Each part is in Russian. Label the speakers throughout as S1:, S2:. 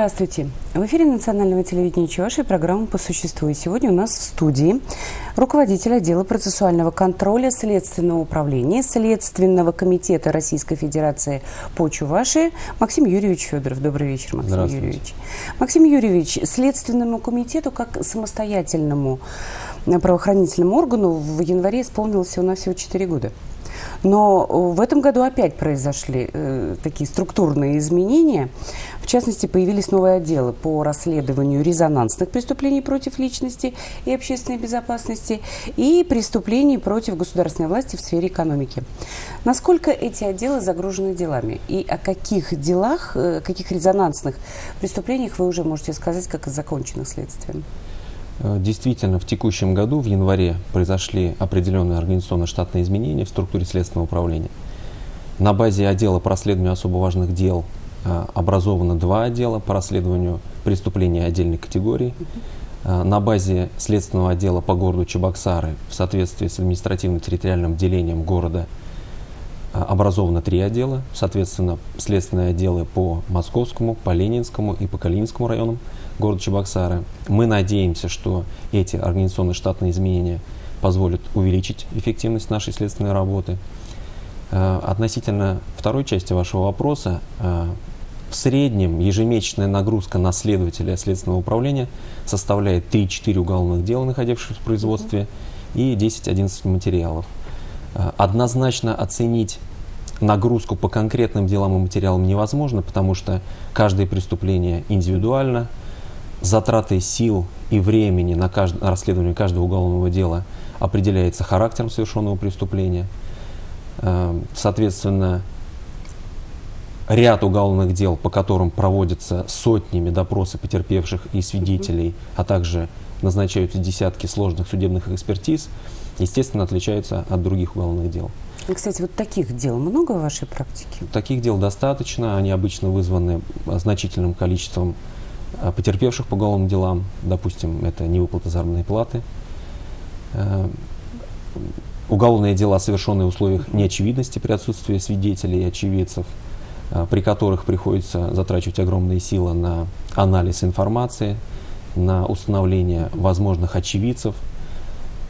S1: Здравствуйте. В эфире национального телевидения Чувашии программа «По существу». И сегодня у нас в студии руководитель отдела процессуального контроля Следственного управления Следственного комитета Российской Федерации по Чувашии Максим Юрьевич Федоров. Добрый вечер, Максим Юрьевич. Максим Юрьевич, Следственному комитету как самостоятельному правоохранительному органу в январе исполнилось всего на всего 4 года. Но в этом году опять произошли э, такие структурные изменения. В частности, появились новые отделы по расследованию резонансных преступлений против личности и общественной безопасности и преступлений против государственной власти в сфере экономики. Насколько эти отделы загружены делами? И о каких делах, э, каких резонансных преступлениях вы уже можете сказать, как о законченных следствием?
S2: Э, действительно, в текущем году, в январе, произошли определенные организационно-штатные изменения в структуре следственного управления. На базе отдела по расследованию особо важных дел э, образовано два отдела по расследованию преступлений отдельной категории. Э, на базе следственного отдела по городу Чебоксары в соответствии с административно-территориальным делением города образовано три отдела, соответственно, следственные отделы по Московскому, по Ленинскому и по Калининскому районам – города Чебоксары. Мы надеемся, что эти организационно-штатные изменения позволят увеличить эффективность нашей следственной работы. Э, относительно второй части вашего вопроса, э, в среднем ежемесячная нагрузка на следователя следственного управления составляет 3-4 уголовных дела, находившихся в производстве, и 10-11 материалов. Э, однозначно оценить нагрузку по конкретным делам и материалам невозможно, потому что каждое преступление индивидуально, затраты сил и времени на, кажд... на расследование каждого уголовного дела определяется характером совершенного преступления. Эм, соответственно, ряд уголовных дел, по которым проводятся сотнями допросы потерпевших и свидетелей, а также назначаются десятки сложных судебных экспертиз, естественно, отличаются от других уголовных дел.
S1: Кстати, вот таких дел много в вашей практике?
S2: Таких дел достаточно. Они обычно вызваны значительным количеством а потерпевших по уголовным делам, допустим, это невыплата заработной платы, э, уголовные дела, совершенные в условиях неочевидности при отсутствии свидетелей и очевидцев, э, при которых приходится затрачивать огромные силы на анализ информации, на установление возможных очевидцев,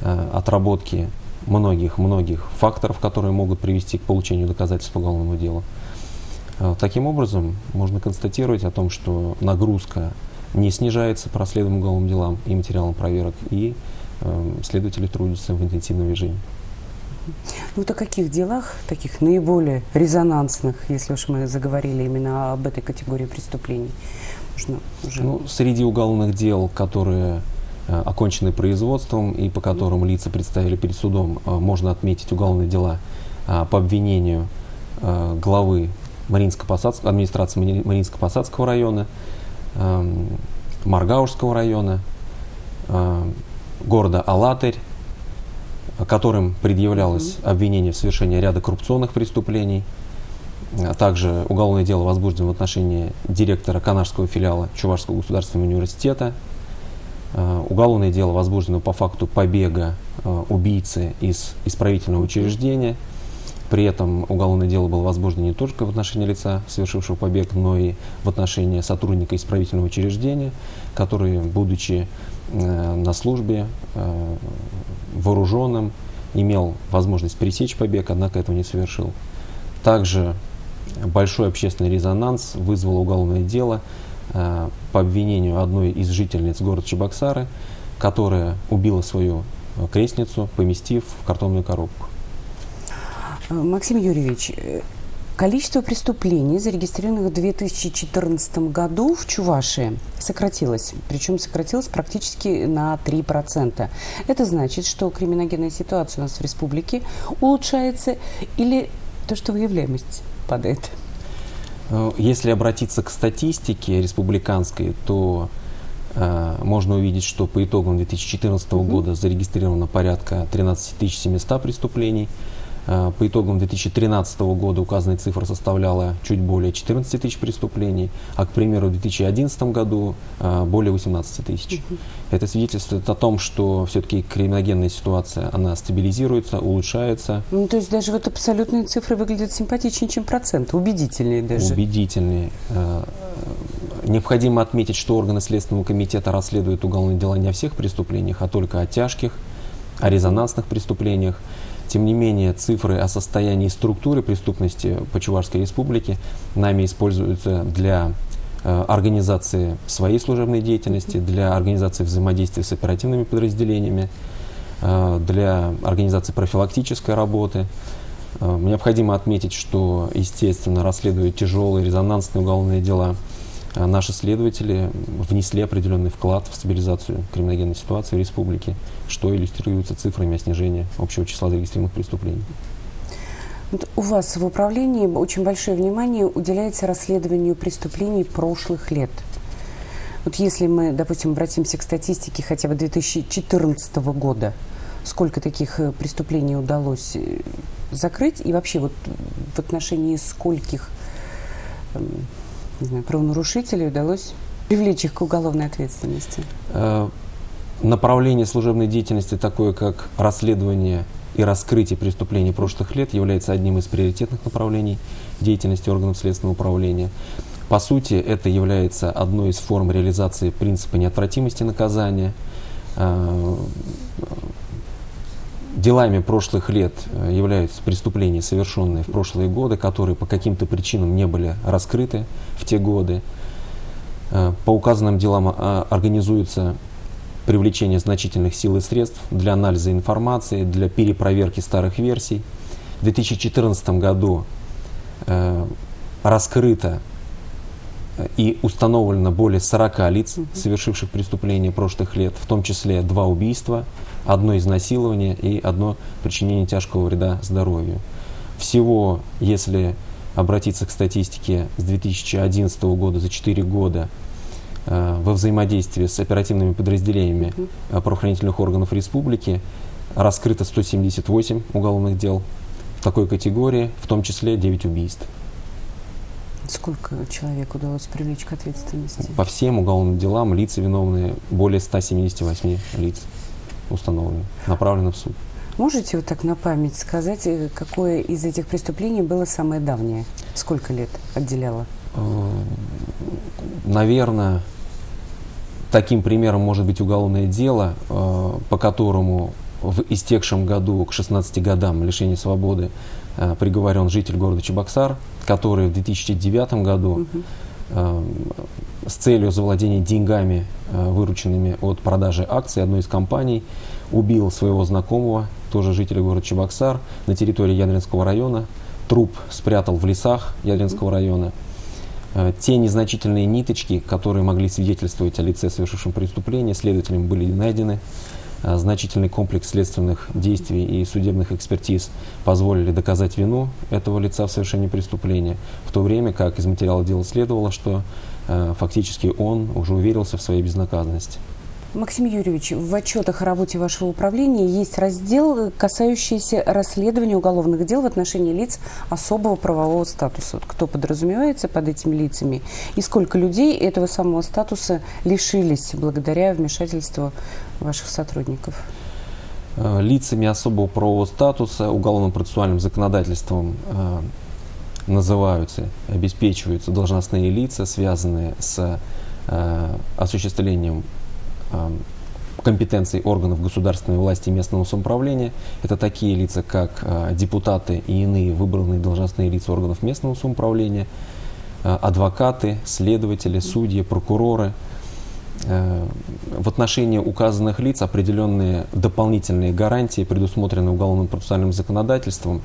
S2: э, отработки многих-многих факторов, которые могут привести к получению доказательств по уголовному делу. А, таким образом, можно констатировать о том, что нагрузка не снижается по расследованным уголовным делам и материалам проверок, и э, следователи трудятся в интенсивном режиме.
S1: Ну, вот о каких делах, таких наиболее резонансных, если уж мы заговорили именно об этой категории преступлений?
S2: Можно уже... ну, среди уголовных дел, которые э, окончены производством и по которым лица представили перед судом, э, можно отметить уголовные дела э, по обвинению э, главы Маринско-Посадского, администрации Маринско-Посадского района, э, Маргаушского района, э, города Алатырь, которым предъявлялось обвинение в совершении ряда коррупционных преступлений. А также уголовное дело возбуждено в отношении директора Канарского филиала Чувашского государственного университета. Э, уголовное дело возбуждено по факту побега э, убийцы из исправительного учреждения – при этом уголовное дело было возбуждено не только в отношении лица, совершившего побег, но и в отношении сотрудника исправительного учреждения, который, будучи э, на службе э, вооруженным, имел возможность пресечь побег, однако этого не совершил. Также большой общественный резонанс вызвало уголовное дело э, по обвинению одной из жительниц города Чебоксары, которая убила свою крестницу, поместив в картонную коробку.
S1: Максим Юрьевич, э, количество преступлений, зарегистрированных в 2014 году в Чувашии, сократилось. Причем сократилось практически на 3%. Это значит, что криминогенная ситуация у нас в республике улучшается или то, что выявляемость падает?
S2: Э, если обратиться к статистике республиканской, то э, можно увидеть, что по итогам 2014 mm-hmm. года зарегистрировано порядка 13 700 преступлений. Э, по итогам 2013 года указанная цифра составляла чуть более 14 тысяч преступлений, а, к примеру, в 2011 году э, более 18 тысяч. Это свидетельствует о том, что все-таки криминогенная ситуация, она стабилизируется, улучшается.
S1: Ну, то есть даже вот абсолютные цифры выглядят симпатичнее, чем процент, убедительнее даже.
S2: Убедительнее. Э, Необходимо отметить, что органы Следственного комитета расследуют уголовные дела не о всех преступлениях, а только о тяжких, о резонансных преступлениях. Тем не менее, цифры о состоянии и структуре преступности по Чувашской республике нами используются для э, организации своей служебной деятельности, для организации взаимодействия с оперативными подразделениями, э, для организации профилактической работы. Э, необходимо отметить, что, естественно, расследуют тяжелые резонансные уголовные дела – наши следователи внесли определенный вклад в стабилизацию криминогенной ситуации в республике, что иллюстрируется цифрами о снижении общего числа зарегистрированных преступлений.
S1: У вас в управлении очень большое внимание уделяется расследованию преступлений прошлых лет. Вот если мы, допустим, обратимся к статистике хотя бы 2014 года, сколько таких э, преступлений удалось э, закрыть и вообще вот в отношении скольких эм, не знаю, правонарушителей удалось привлечь их к уголовной ответственности?
S2: Э, направление служебной деятельности, такое как расследование и раскрытие преступлений прошлых лет, является одним из приоритетных направлений деятельности органов следственного управления. По сути, это является одной из форм реализации принципа неотвратимости наказания. Э, делами прошлых лет э, являются преступления, совершенные в прошлые годы, которые по каким-то причинам не были раскрыты в те годы. Э, по указанным делам а, организуется привлечение значительных сил и средств для анализа информации, для перепроверки старых версий. В 2014 году э, раскрыто и установлено более 40 лиц, совершивших преступления прошлых лет, в том числе два убийства – одно изнасилование и одно причинение тяжкого вреда здоровью. Всего, если обратиться к статистике с 2011 года, за 4 года, э, во взаимодействии с оперативными подразделениями э, правоохранительных органов республики раскрыто 178 уголовных дел в такой категории, в том числе 9 убийств.
S1: Сколько человек удалось привлечь к ответственности?
S2: По всем уголовным делам лица виновные более 178 лиц установлено, направлено в суд.
S1: Можете вот так на память сказать, э, какое из этих преступлений было самое давнее? Сколько лет отделяло? Э,
S2: наверное, таким примером может быть уголовное дело, э, по которому в истекшем году к 16 годам лишения свободы приговорен житель города Чебоксар, который в 2009 году угу. с целью завладения деньгами вырученными от продажи акций одной из компаний, убил своего знакомого, тоже жителя города Чебоксар, на территории Ядринского района. Труп спрятал в лесах Ядринского района. Э, те незначительные ниточки, которые могли свидетельствовать о лице, совершившем преступление, следователям были найдены. Э, значительный комплекс следственных действий и судебных экспертиз позволили доказать вину этого лица в совершении преступления, в то время как из материала дела следовало, что Э, фактически он уже уверился в своей безнаказанности.
S1: Максим Юрьевич, в отчетах о работе вашего управления есть раздел, касающийся расследования уголовных дел в отношении лиц особого правового статуса. Кто подразумевается под этими лицами и сколько людей этого самого статуса лишились благодаря вмешательству ваших сотрудников?
S2: Э, лицами особого правового статуса уголовно процессуальным законодательством э, называются, обеспечиваются должностные лица, связанные с э, осуществлением компетенций органов государственной власти и местного самоуправления. Это такие лица, как э, депутаты и иные выбранные должностные лица органов местного самоуправления, э, адвокаты, следователи, судьи, прокуроры. Э, в отношении указанных лиц определенные дополнительные гарантии предусмотрены уголовным процессуальным законодательством,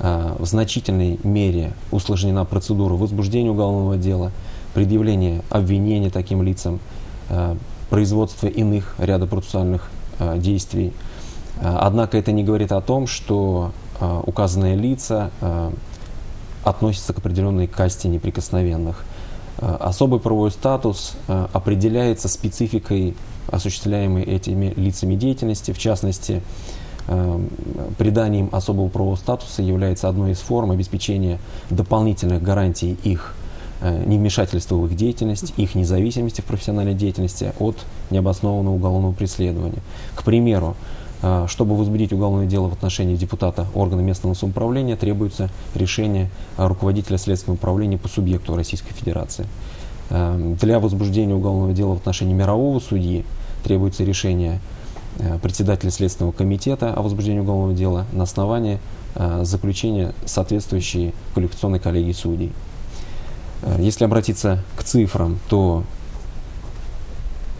S2: в значительной мере усложнена процедура возбуждения уголовного дела, предъявления обвинения таким лицам, э, производство иных ряда процессуальных э, действий. Однако это не говорит о том, что указанные лица относятся к определенной касте неприкосновенных. Особый правовой статус определяется спецификой осуществляемой этими лицами деятельности, в частности, приданием особого правового статуса является одной из форм обеспечения дополнительных гарантий их э, невмешательства в их деятельность, их независимости в профессиональной деятельности от необоснованного уголовного преследования. К примеру, э, чтобы возбудить уголовное дело в отношении депутата органа местного самоуправления, требуется решение руководителя следственного управления по субъекту Российской Федерации. Э, для возбуждения уголовного дела в отношении мирового судьи требуется решение э, председателя Следственного комитета о возбуждении уголовного дела на основании заключения соответствующей квалификационной коллегии судей. Если обратиться к цифрам, то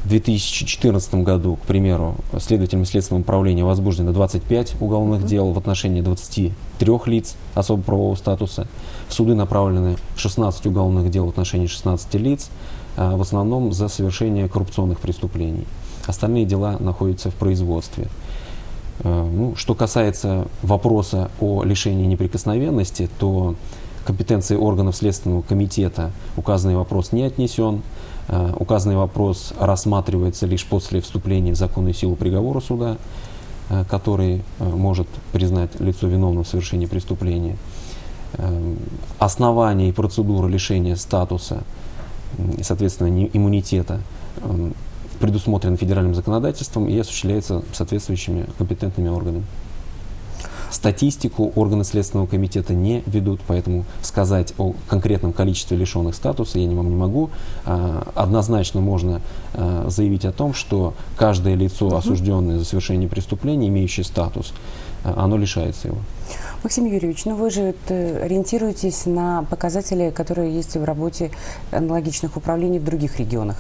S2: в 2014 году, к примеру, следователями Следственного управления возбуждено 25 уголовных дел в отношении 23 лиц особо правового статуса. В суды направлены 16 уголовных дел в отношении 16 лиц, а, в основном за совершение коррупционных преступлений. Остальные дела находятся в производстве. А, ну, что касается вопроса о лишении неприкосновенности, то компетенции органов Следственного комитета указанный вопрос не отнесен. Э, указанный вопрос рассматривается лишь после вступления в законную силу приговора суда, э, который э, может признать лицо виновным в совершении преступления. Основания и процедура лишения статуса соответственно, иммунитета предусмотрены федеральным законодательством и осуществляется соответствующими компетентными органами. Статистику органы Следственного комитета не ведут, поэтому сказать о конкретном количестве лишенных статуса я вам не могу. А, однозначно можно а, заявить о том, что каждое лицо, осужденное за совершение преступления, имеющее статус, оно лишается его.
S1: Максим Юрьевич, ну вы же ориентируетесь на показатели, которые есть в работе аналогичных управлений в других регионах.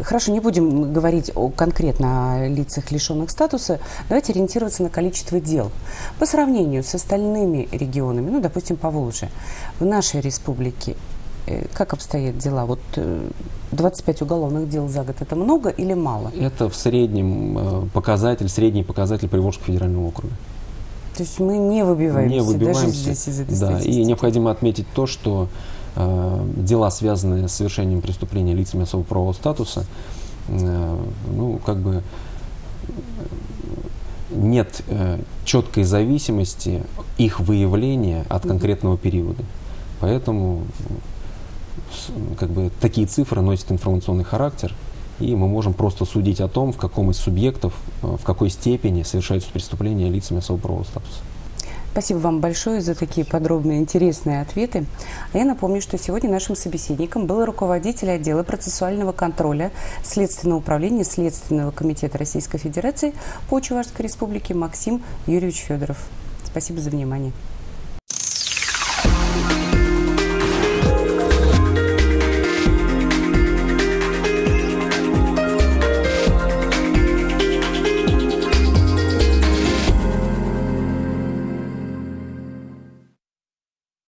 S1: Хорошо, не будем говорить о, конкретно о лицах, лишенных статуса. Давайте ориентироваться на количество дел. По сравнению с остальными регионами, ну, допустим, по Волжье, в нашей республике э, как обстоят дела? Вот 25 э, уголовных дел за год – это много или мало?
S2: Это в среднем э, показатель, средний показатель Приволжского федерального округа.
S1: То есть мы не выбиваемся,
S2: не выбиваемся даже здесь из этой Да, статистики. и необходимо отметить то, что э, дела, связанные с совершением преступления лицами особого правового статуса, э, ну, как бы нет э, четкой зависимости их выявления от конкретного периода. Поэтому как бы, такие цифры носят информационный характер – и мы можем просто судить о том, в каком из субъектов, э, в какой степени совершаются преступления лицами особого правового статуса.
S1: Спасибо вам большое за такие подробные, интересные ответы. А я напомню, что сегодня нашим собеседником был руководитель отдела процессуального контроля Следственного управления Следственного комитета Российской Федерации по Чувашской Республике Максим Юрьевич Федоров. Спасибо за внимание.